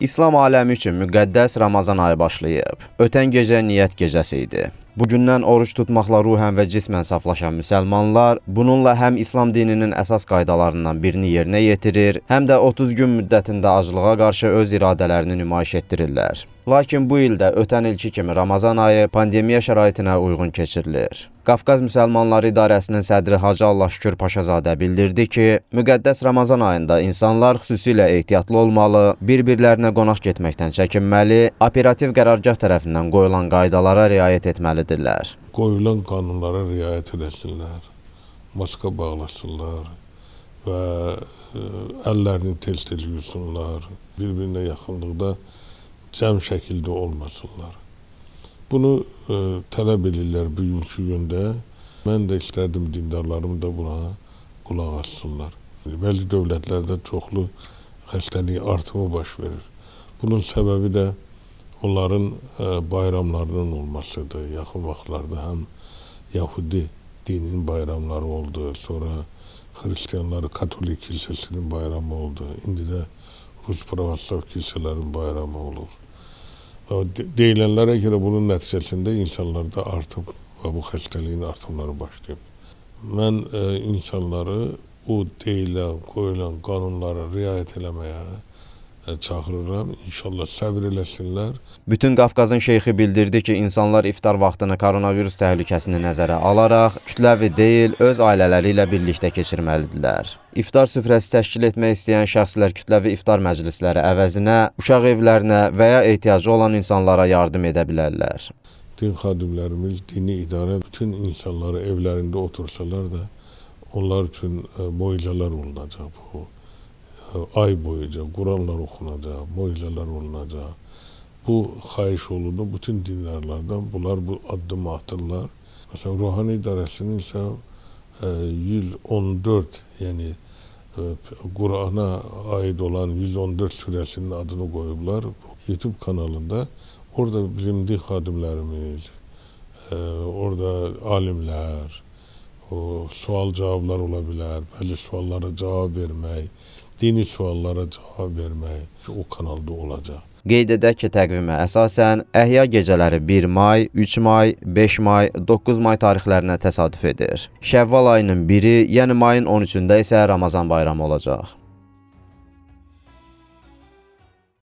İslam aləmi üçün müqəddəs Ramazan ayı başlayıb. Ötən gecə niyyət gecəsi idi. Bugündən oruç tutmaqla ruhən və cismən saflaşan müsəlmanlar bununla həm İslam dininin əsas qaydalarından birini yerinə yetirir, həm də 30 gün müddətində aclığa qarşı öz iradələrini nümayiş etdirirlər. Lakin bu ildə ötən ilki kimi Ramazan ayı pandemiya şəraitinə uyğun keçirilir. Qafqaz Müsəlmanları İdarəsinin sədri Hacı Allahşükür Paşazadə bildirdi ki, müqəddəs Ramazan ayında insanlar xüsusilə ehtiyatlı olmalı, bir-birlərinə qonaq getməkdən çəkinməli, operativ qərargah tərəfindən qoyulan qaydalara riayət etməlidirlər. Qoyulan qanunlara riayət edəsinlər, maska bağlasınlar və ə, əllərini tez-tez yusunlar, bir-birinə yaxınlıqda cəm şəkildə olmasınlar. Bunu ə, e, tələb edirlər bugünkü gündə. Mən də istərdim dindarlarım da buna qulaq assınlar. Bəzi dövlətlərdə çoxlu xəstəlik artımı baş verir. Bunun səbəbi də onların e, bayramlarının olmasıdır. Yaxın vaxtlarda həm Yahudi dininin bayramları oldu, sonra Hristiyanları Katolik kilsəsinin bayramı oldu. İndi də Rus pravoslav kilsələrin bayramı olur. Deyilənlərə görə bunun nəticəsində insanlarda artıb və bu xəstəliyin artımları başlayıb. Mən e, insanları o deyilən, qoyulan qanunlara riayət eləməyə çağırıram. İnşallah səbr eləsinlər. Bütün Qafqazın şeyxi bildirdi ki, insanlar iftar vaxtını koronavirus təhlükəsini nəzərə alaraq kütləvi deyil, öz ailələri ilə birlikdə keçirməlidirlər. İftar süfrəsi təşkil etmək istəyən şəxslər kütləvi iftar məclisləri əvəzinə uşaq evlərinə və ya ehtiyacı olan insanlara yardım edə bilərlər. Din xadimlərimiz, dini idarə bütün insanları evlərində otursalar da onlar üçün moizələr olunacaq bu E, ay boyunca Kur'anlar okunacak, moileler olunacak. Bu hayiş olunu bütün dinlerlerden bular, bu adım atırlar. Mesela ruhani idaresinin ise e, 114 yani Kur'an'a e, ait olan 114 suresinin adını koyublar. YouTube kanalında orada bilimli hadimlerimiz, e, orada alimler, o sual cevaplar olabilir, belli suallara cevap vermək, dini suallara cavab vermək o kanalda olacaq. Qeyd edək ki, təqvimə əsasən əhya gecələri 1 may, 3 may, 5 may, 9 may tarixlərinə təsadüf edir. Şəvval ayının 1-i, yəni mayın 13-də isə Ramazan bayramı olacaq.